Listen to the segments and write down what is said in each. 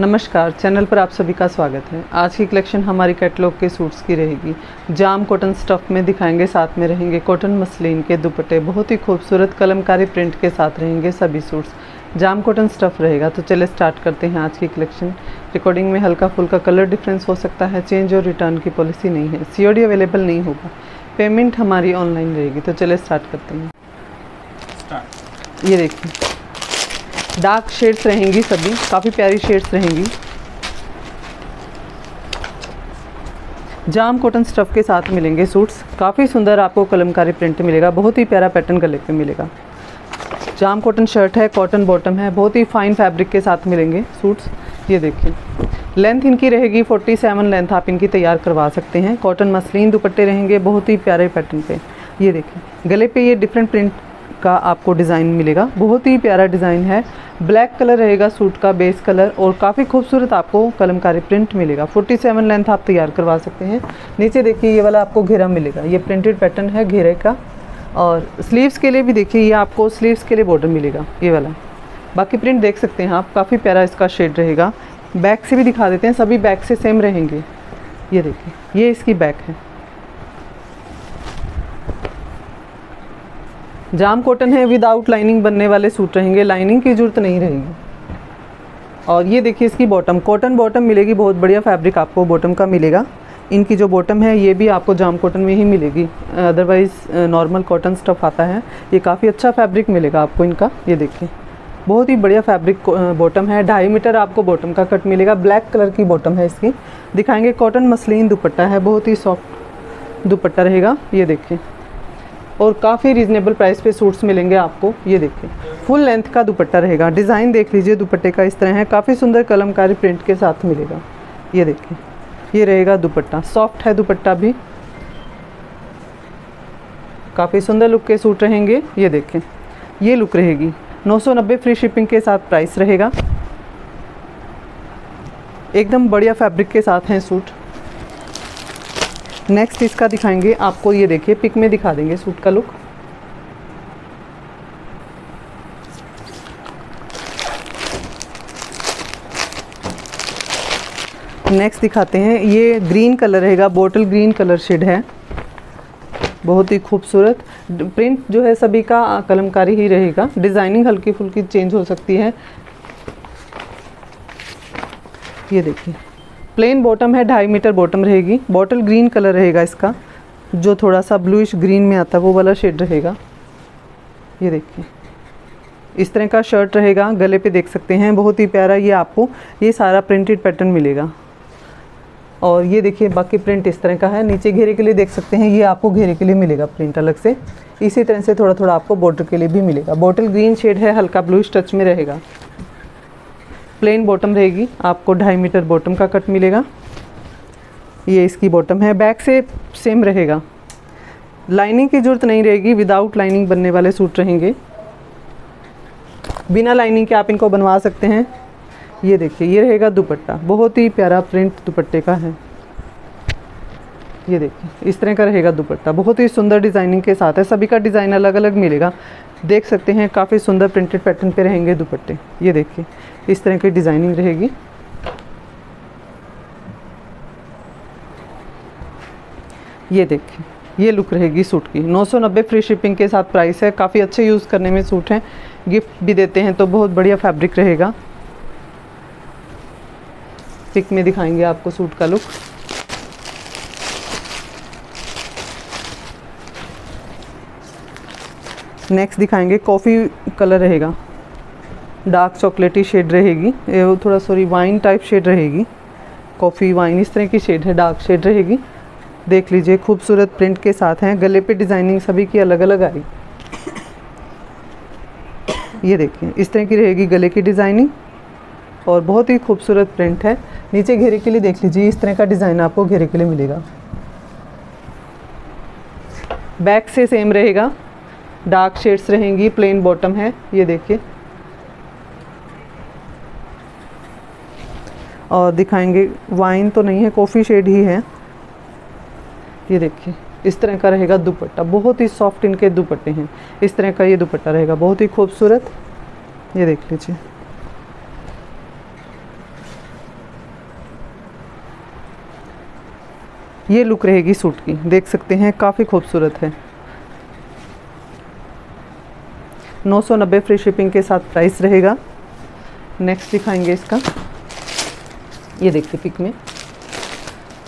नमस्कार चैनल पर आप सभी का स्वागत है। आज की कलेक्शन हमारी कैटलॉग के सूट्स की रहेगी। जाम कॉटन स्टफ़ में दिखाएँगे साथ में रहेंगे कॉटन मसलिन के दुपट्टे। बहुत ही खूबसूरत कलमकारी प्रिंट के साथ रहेंगे सभी सूट्स। जाम कॉटन स्टफ़ रहेगा तो चले स्टार्ट करते हैं आज की कलेक्शन। रिकॉर्डिंग में हल्का फुल्का कलर डिफरेंस हो सकता है चेंज और रिटर्न की पॉलिसी नहीं है। सीओडी अवेलेबल नहीं होगा। पेमेंट हमारी ऑनलाइन रहेगी तो चले स्टार्ट करते हैं। ये देखिए। डार्क शेड्स रहेंगी सभी, काफ़ी प्यारी शेड्स रहेंगी। जाम कॉटन स्टफ़ के साथ मिलेंगे सूट्स काफ़ी सुंदर आपको कलमकारी प्रिंट मिलेगा, बहुत ही प्यारा पैटर्न गले पे मिलेगा। जाम कॉटन शर्ट है कॉटन बॉटम है, बहुत ही फाइन फैब्रिक के साथ मिलेंगे सूट्स ये देखिए। लेंथ इनकी रहेगी 47 लेंथ आप इनकी तैयार करवा सकते हैं। कॉटन मसलिन दुपट्टे रहेंगे, बहुत ही प्यारे पैटर्न पे। ये देखिए। गले पे ये डिफरेंट प्रिंट का आपको डिज़ाइन मिलेगा। बहुत ही प्यारा डिज़ाइन है। ब्लैक कलर रहेगा सूट का, बेस कलर और काफ़ी खूबसूरत आपको कलमकारी प्रिंट मिलेगा। 47 लेंथ आप तैयार करवा सकते हैं। नीचे देखिए ये वाला आपको घेरा मिलेगा। ये प्रिंटेड पैटर्न है घेरे का। और स्लीव्स के लिए भी देखिए, ये आपको स्लीव्स के लिए बॉर्डर मिलेगा, ये वाला। बाकी प्रिंट देख सकते हैं आप, काफ़ी प्यारा इसका शेड रहेगा। बैक से भी दिखा देते हैं, सभी बैक से सेम रहेंगे। ये देखिए, ये इसकी बैक है। जाम कॉटन है विदाउट लाइनिंग बनने वाले सूट रहेंगे लाइनिंग की ज़रूरत नहीं रहेगी। और ये देखिए इसकी बॉटम कॉटन बॉटम मिलेगी, बहुत बढ़िया फैब्रिक आपको बॉटम का मिलेगा। इनकी जो बॉटम है, ये भी आपको जाम कॉटन में ही मिलेगी। अदरवाइज़ नॉर्मल कॉटन स्टफ़ आता है। ये काफ़ी अच्छा फैब्रिक मिलेगा आपको इनका, ये देखिए। बहुत ही बढ़िया फैब्रिक बॉटम है। ढाई मीटर आपको बॉटम का कट मिलेगा। ब्लैक कलर की बॉटम है इसकी। दिखाएँगे कॉटन मसलिन दुपट्टा है। बहुत ही सॉफ्ट दुपट्टा रहेगा। ये देखिए। और काफ़ी रीज़नेबल प्राइस पे सूट्स मिलेंगे आपको, ये देखिए। फुल लेंथ का दुपट्टा रहेगा। डिज़ाइन देख लीजिए, दुपट्टे का इस तरह है। काफ़ी सुंदर कलमकारी प्रिंट के साथ मिलेगा। ये देखिए, ये रहेगा दुपट्टा। सॉफ्ट है दुपट्टा भी। काफ़ी सुंदर लुक के सूट रहेंगे। ये देखें ये लुक रहेगी। 990 फ्री शिपिंग के साथ प्राइस रहेगा। एकदम बढ़िया फैब्रिक के साथ हैं सूट नेक्स्ट इसका दिखाएँगे, आपको ये देखिए पिक में दिखा देंगे सूट का लुक नेक्स्ट दिखाते हैं, ये ग्रीन कलर रहेगा बोटल ग्रीन कलर शेड है. बहुत ही खूबसूरत. प्रिंट जो है सभी का कलमकारी ही रहेगा. डिज़ाइनिंग हल्की फुल्की चेंज हो सकती है. ये देखिए. प्लेन बॉटम है, ढाई मीटर बॉटम रहेगी। बॉटल ग्रीन कलर रहेगा इसका। जो थोड़ा सा ब्लूइश ग्रीन में आता है, वो वाला शेड रहेगा। ये देखिए। इस तरह का शर्ट रहेगा। गले पे देख सकते हैं। बहुत ही प्यारा ये आपको, ये सारा प्रिंटेड पैटर्न मिलेगा। और ये देखिए, बाकी प्रिंट इस तरह का है। नीचे घेरे के लिए देख सकते हैं, ये आपको घेरे के लिए मिलेगा प्रिंट अलग से। इसी तरह से थोड़ा थोड़ा आपको बॉर्डर के लिए भी मिलेगा। बॉटल ग्रीन शेड है, हल्का ब्लूइश टच में रहेगा। प्लेन बॉटम रहेगी। आपको ढाई मीटर बॉटम का कट मिलेगा। ये इसकी बॉटम है। बैक से सेम रहेगा। लाइनिंग की ज़रूरत नहीं रहेगी। विदाउट लाइनिंग बनने वाले सूट रहेंगे। बिना लाइनिंग के आप इनको बनवा सकते हैं। ये देखिए, ये रहेगा दुपट्टा। बहुत ही प्यारा प्रिंट दुपट्टे का है। ये देखिए, इस तरह का रहेगा दुपट्टा। बहुत ही सुंदर डिज़ाइनिंग के साथ है। सभी का डिज़ाइन अलग अलग मिलेगा। देख सकते हैं, काफ़ी सुंदर प्रिंटेड पैटर्न पे रहेंगे दुपट्टे। ये देखिए, इस तरह की डिज़ाइनिंग रहेगी। ये देखिए, ये लुक रहेगी सूट की। 990 फ्री शिपिंग के साथ प्राइस है। काफ़ी अच्छे यूज़ करने में सूट हैं। गिफ्ट भी देते हैं तो बहुत बढ़िया फैब्रिक रहेगा। पिक में दिखाएँगे आपको सूट का लुक नेक्स्ट दिखाएँगे कॉफ़ी कलर रहेगा। डार्क चॉकलेटी शेड रहेगी। वो थोड़ा सॉरी वाइन टाइप शेड रहेगी। कॉफ़ी वाइन इस तरह की शेड है डार्क शेड रहेगी। देख लीजिए, खूबसूरत प्रिंट के साथ हैं। गले पे डिज़ाइनिंग सभी की अलग अलग आई ये देखिए, इस तरह की रहेगी गले की डिज़ाइनिंग और बहुत ही खूबसूरत प्रिंट है। नीचे घेरे के लिए देख लीजिए, इस तरह का डिज़ाइन आपको घेरे के लिए मिलेगा। बैक से सेम रहेगा। डार्क शेड्स रहेंगी, प्लेन बॉटम है, ये देखिए। और दिखाएँगे, वाइन तो नहीं है, कॉफ़ी शेड ही है। ये देखिए, इस तरह का रहेगा दुपट्टा, बहुत ही सॉफ्ट इनके दुपट्टे हैं। इस तरह का ये दुपट्टा रहेगा, बहुत ही खूबसूरत। ये देख लीजिए। ये लुक रहेगी सूट की, देख सकते हैं, काफ़ी खूबसूरत है। नौ सौ नब्बे फ्री शिपिंग के साथ प्राइस रहेगा। नेक्स्ट दिखाएँगे इसका। ये देखिए पिक में।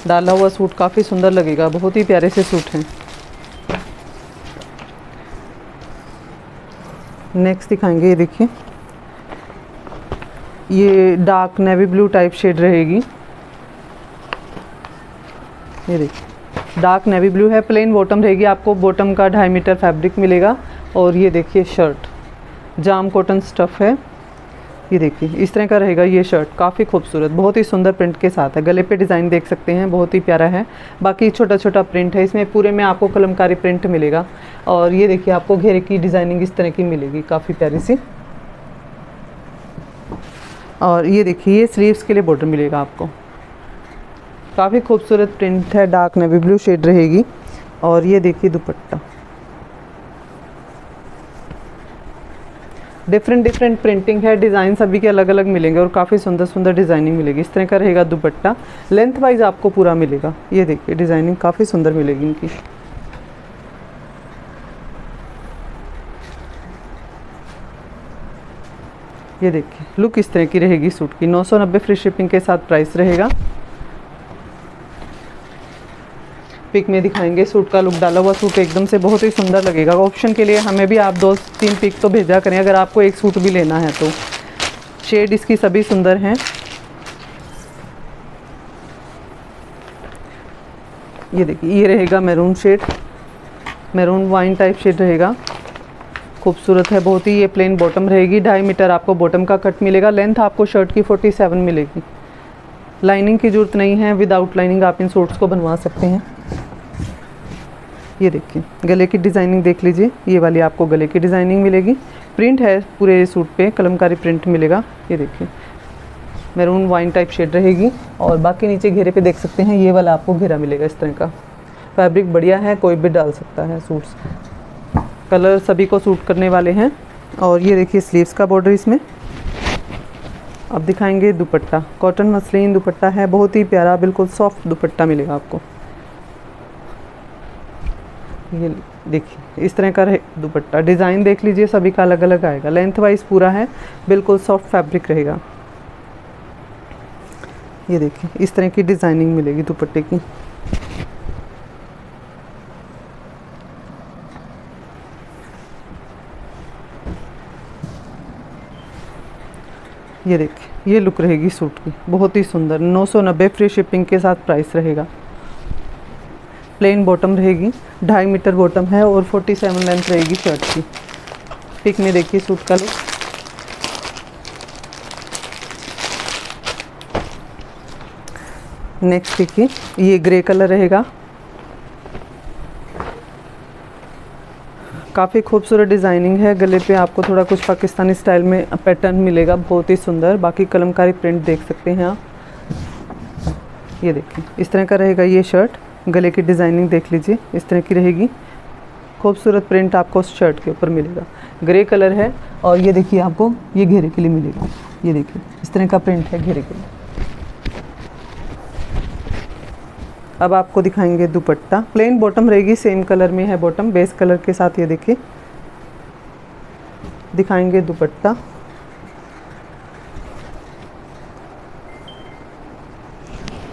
डाला हुआ सूट काफ़ी सुंदर लगेगा। बहुत ही प्यारे से सूट हैं। नेक्स्ट दिखाएँगे, ये देखिए। ये dark navy blue type shade रहेगी। ये देखिए। डार्क नेवी ब्लू है प्लेन बॉटम रहेगी। आपको बॉटम का ढाई मीटर फैब्रिक मिलेगा। और ये देखिए शर्ट जाम कॉटन स्टफ़ है। ये देखिए, इस तरह का रहेगा ये शर्ट काफ़ी खूबसूरत, बहुत ही सुंदर प्रिंट के साथ है। गले पे डिज़ाइन देख सकते हैं, बहुत ही प्यारा है। बाकी छोटा छोटा प्रिंट है, इसमें पूरे में आपको कलमकारी प्रिंट मिलेगा। और ये देखिए, आपको घेरे की डिज़ाइनिंग इस तरह की मिलेगी, काफ़ी प्यारी सी। और ये देखिए, ये स्लीव्स के लिए बॉर्डर मिलेगा आपको। काफ़ी खूबसूरत प्रिंट है डार्क नेवी ब्लू शेड रहेगी। और ये देखिए दुपट्टा। डिफरेंट डिफरेंट प्रिंटिंग है डिज़ाइन सभी के अलग अलग मिलेंगे और काफ़ी सुंदर सुंदर डिज़ाइनिंग मिलेगी। इस तरह का रहेगा दुपट्टा। लेंथ वाइज आपको पूरा मिलेगा। ये देखिए डिज़ाइनिंग काफ़ी सुंदर मिलेगी इनकी। ये देखिए लुक इस तरह की रहेगी सूट की। 990 फ्री शिपिंग के साथ प्राइस रहेगा। पिक में दिखाएँगे सूट का लुक डाला हुआ सूट एकदम से बहुत ही सुंदर लगेगा। ऑप्शन के लिए हमें भी आप दो, तीन पिक तो भेजा करें, अगर आपको एक सूट भी लेना है तो। शेड इसकी सभी सुंदर हैं। ये देखिए, ये रहेगा maroon shade maroon wine type shade रहेगा। खूबसूरत है, बहुत ही ये प्लेन बॉटम रहेगी। ढाई मीटर आपको बॉटम का कट मिलेगा। लेंथ आपको शर्ट की 47 मिलेगी। लाइनिंग की ज़रूरत नहीं है। विदाउट लाइनिंग आप इन सूट्स को बनवा सकते हैं। ये देखिए, गले की डिज़ाइनिंग देख लीजिए, ये वाली आपको गले की डिज़ाइनिंग मिलेगी। प्रिंट है पूरे सूट पे, कलमकारी प्रिंट मिलेगा, ये देखिए। मैरून वाइन टाइप शेड रहेगी और बाकी नीचे घेरे पे देख सकते हैं, ये वाला आपको घेरा मिलेगा इस तरह का। फैब्रिक बढ़िया है, कोई भी डाल सकता है सूट्स कलर सभी को सूट करने वाले हैं और ये देखिए स्लीव्स का बॉर्डर इसमें। अब दिखाएँगे दुपट्टा। कॉटन मसलिन दुपट्टा है, बहुत ही प्यारा, बिल्कुल सॉफ्ट दुपट्टा मिलेगा आपको। ये देखिए, इस तरह का रहे, दुपट्टा। डिज़ाइन देख लीजिए, सभी का अलग अलग आएगा। लेंथ वाइज पूरा है, बिल्कुल सॉफ्ट फैब्रिक रहेगा। ये देखिए, इस तरह की डिज़ाइनिंग मिलेगी दुपट्टे की। ये देखिए, ये लुक रहेगी सूट की। बहुत ही सुंदर 990 फ्री शिपिंग के साथ प्राइस रहेगा। प्लेन बॉटम रहेगी, ढाई मीटर बॉटम है और 47 लेंथ रहेगी शर्ट की। पिक में देखिए सूट का लुक नेक्स्ट देखिए, ये ग्रे कलर रहेगा। काफ़ी खूबसूरत डिज़ाइनिंग है, गले पे आपको थोड़ा कुछ पाकिस्तानी स्टाइल में पैटर्न मिलेगा, बहुत ही सुंदर। बाकी कलमकारी प्रिंट देख सकते हैं आप। ये देखिए, इस तरह का रहेगा ये शर्ट गले की डिज़ाइनिंग देख लीजिए, इस तरह की रहेगी। खूबसूरत प्रिंट आपको उस शर्ट के ऊपर मिलेगा। ग्रे कलर है और ये देखिए आपको, ये घेरे के लिए मिलेगा। ये देखिए, इस तरह का प्रिंट है घेरे के लिए। अब आपको दिखाएँगे दुपट्टा। प्लेन बॉटम रहेगी, सेम कलर में है बॉटम, बेस कलर के साथ ये देखिए। दिखाएँगे दुपट्टा।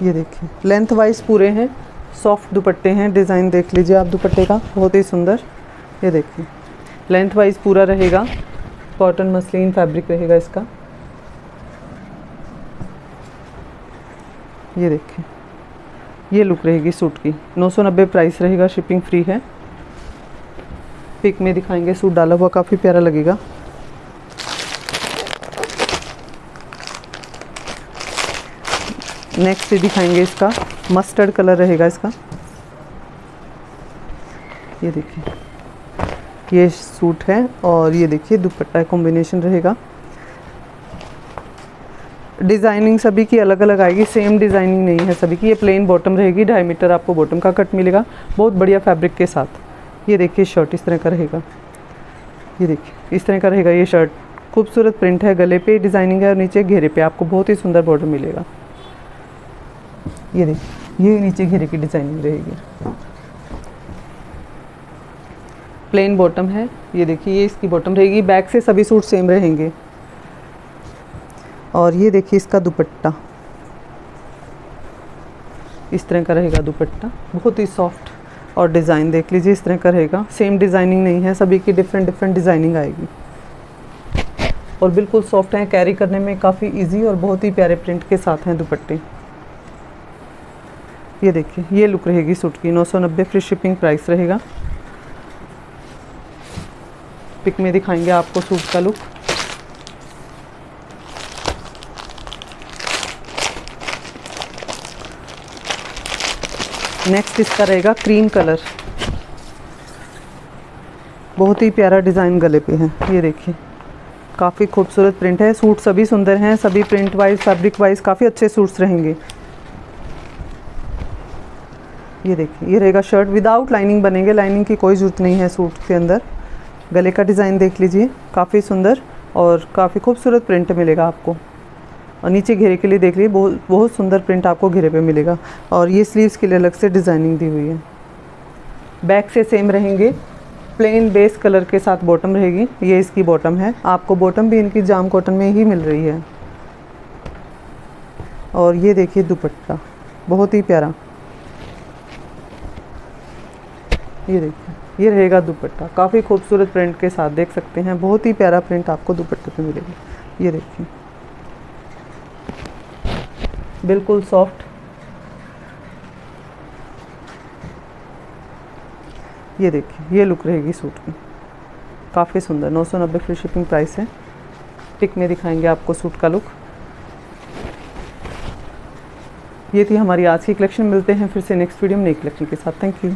ये देखिए, लेंथ वाइज पूरे हैं। सॉफ्ट दुपट्टे हैं, डिज़ाइन देख लीजिए आप दुपट्टे का, बहुत ही सुंदर। ये देखिए, लेंथ वाइज पूरा रहेगा, कॉटन मसलिन फैब्रिक रहेगा इसका। ये देखिए, ये लुक रहेगी सूट की। 990 प्राइस रहेगा, शिपिंग फ्री है। पिक में दिखाएँगे, सूट डाला हुआ काफ़ी प्यारा लगेगा। नेक्स्ट दिखाएँगे इसका। मस्टर्ड कलर रहेगा इसका। ये देखिए। ये सूट है और ये देखिए, दुपट्टा कॉम्बिनेशन रहेगा। डिज़ाइनिंग सभी की अलग अलग आएगी सेम डिज़ाइनिंग नहीं है सभी की। ये प्लेन बॉटम रहेगी, ढाई मीटर आपको बॉटम का कट मिलेगा। बहुत बढ़िया फैब्रिक के साथ। ये देखिए शर्ट इस तरह का रहेगा। ये देखिए, इस तरह का रहेगा ये शर्ट खूबसूरत प्रिंट है, गले पे डिज़ाइनिंग है और नीचे घेरे पे आपको बहुत ही सुंदर बॉर्डर मिलेगा। ये देखिए ये नीचे घेरे की डिज़ाइनिंग रहेगी। प्लेन बॉटम है। ये देखिए, ये इसकी बॉटम रहेगी। बैक से सभी सूट सेम रहेंगे। और ये देखिए इसका दुपट्टा। इस तरह का रहेगा दुपट्टा। बहुत ही सॉफ्ट और डिज़ाइन देख लीजिए, इस तरह का रहेगा। सेम डिज़ाइनिंग नहीं है, सभी की डिफरेंट डिफरेंट डिज़ाइनिंग आएगी। और बिल्कुल सॉफ्ट हैं कैरी करने में काफ़ी इजी और बहुत ही प्यारे प्रिंट के साथ हैं दुपट्टे। ये देखिए, ये लुक रहेगी सूट की। नौ सौ नब्बे फ्री शिपिंग प्राइस रहेगा। पिक में दिखाएँगे आपको सूट का लुक। नेक्स्ट इसका रहेगा क्रीम कलर बहुत ही प्यारा डिज़ाइन गले पे है। ये देखिए, काफ़ी खूबसूरत प्रिंट है। सूट सभी सुंदर हैं, सभी प्रिंट वाइज फैब्रिक वाइज काफ़ी अच्छे सूट्स रहेंगे। ये देखिए, ये रहेगा शर्ट विदाउट लाइनिंग बनेंगे। लाइनिंग की कोई ज़रूरत नहीं है सूट के अंदर। गले का डिज़ाइन देख लीजिए, काफ़ी सुंदर और काफ़ी खूबसूरत प्रिंट मिलेगा आपको। और नीचे घेरे के लिए देख लीजिए, बहुत बहुत सुंदर प्रिंट आपको घेरे पे मिलेगा। और ये स्लीव्स के लिए अलग से डिज़ाइनिंग दी हुई है। बैक से सेम रहेंगे। प्लेन बेस कलर के साथ बॉटम रहेगी। ये इसकी बॉटम है। आपको बॉटम भी इनकी जाम कॉटन में ही मिल रही है। और ये देखिए दुपट्टा। बहुत ही प्यारा। ये देखिए, ये रहेगा दुपट्टा। काफ़ी खूबसूरत प्रिंट के साथ देख सकते हैं। बहुत ही प्यारा प्रिंट आपको दुपट्टे पे मिलेगा। ये देखिए। बिल्कुल सॉफ्ट ये देखिए, ये लुक रहेगी सूट की। काफ़ी सुंदर। नौ सौ नब्बे फ्री शिपिंग प्राइस है। पिक में दिखाएँगे आपको सूट का लुक ये थी हमारी आज की कलेक्शन मिलते हैं फिर से नेक्स्ट वीडियो में नई कलेक्शन के साथ। Thank you